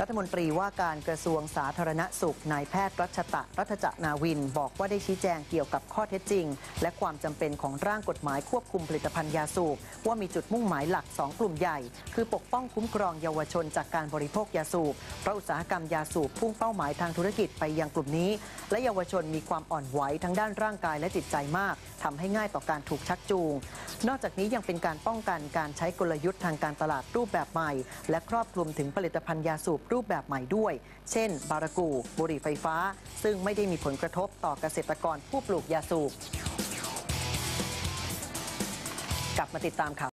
รัฐมนตรีว่าการกระทรวงสาธารณสุขนายแพทย์รัชตะรัฐจนาวิน บอกว่าได้ชี้แจงเกี่ยวกับข้อเท็จจริง และความจำเป็นของร่างกฎหมายควบคุมผลิตภัณฑ์ยาสูบว่ามีจุดมุ่งหมายหลัก 2 กลุ่มใหญ่ คือปกป้องคุ้มครองเยาวชนจากการบริโภคยาสูบเพราะอุตสาหกรรมยาสูบพุ่งเป้าหมายทางธุรกิจไปยังกลุ่มนี้ และเยาวชนมีความอ่อนไหวทั้งด้านร่างกายและจิตใจมากทำให้ง่ายต่อการถูกชักจูง นอกจากนี้ยังเป็นการป้องกันการใช้กลยุทธ์ทางการตลาดรูปแบบใหม่ และครอบคลุมถึงผลิตภัณฑ์ยาสูบรูปแบบใหม่ด้วย เช่น บารากูบุหรี่ไฟฟ้า ซึ่งไม่ได้มีผลกระทบต่อเกษตรกรผู้ปลูกยาสูบ กลับมาติดตามข่าว